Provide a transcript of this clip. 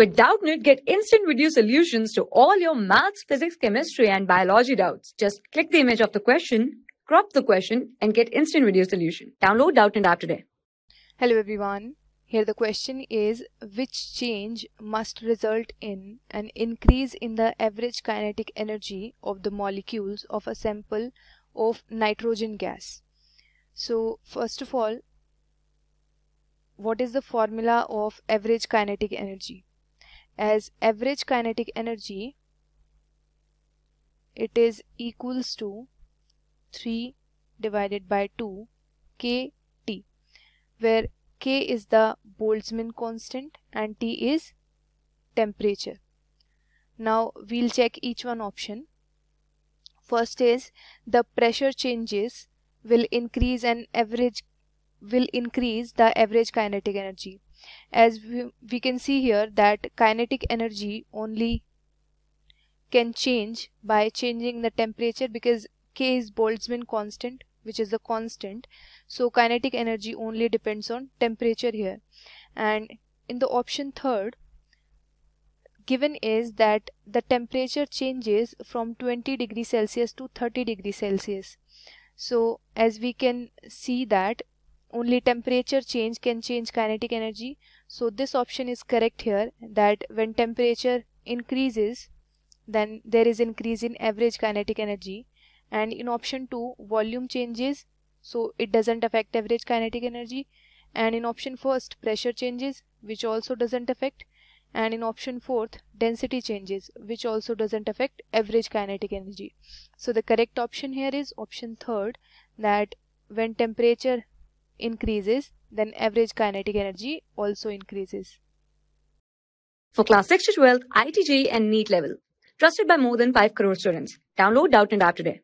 With Doubtnut, get instant video solutions to all your maths, physics, chemistry, and biology doubts. Just click the image of the question, crop the question, and get instant video solution. Download Doubtnut app today. Hello everyone. Here the question is which change must result in an increase in the average kinetic energy of the molecules of a sample of nitrogen gas. So first of all, what is the formula of average kinetic energy? As average kinetic energy it is equals to 3 divided by 2 kt where k is the Boltzmann constant and t is temperature. Now we'll check each one option. First is the pressure changes will increase an average will increase the average kinetic energy as we, we can see here that kinetic energy only can change by changing the temperature because K is Boltzmann constant which is the constant. So kinetic energy only depends on temperature here. And in the option third given is that the temperature changes from 20 degree Celsius to 30 degree Celsius. So as we can see that only temperature change can change kinetic energy. So this option is correct here that when temperature increases then there is increase in average kinetic energy. And in option 2 volume changes. So it doesn't affect average kinetic energy. And in option first pressure changes which also doesn't affect. And in option fourth density changes which also doesn't affect average kinetic energy. So the correct option here is option third that when temperature increases, then average kinetic energy also increases. For class 6 to 12, IIT JEE and NEET level. Trusted by more than 5 crore students. Download Doubtnut app today.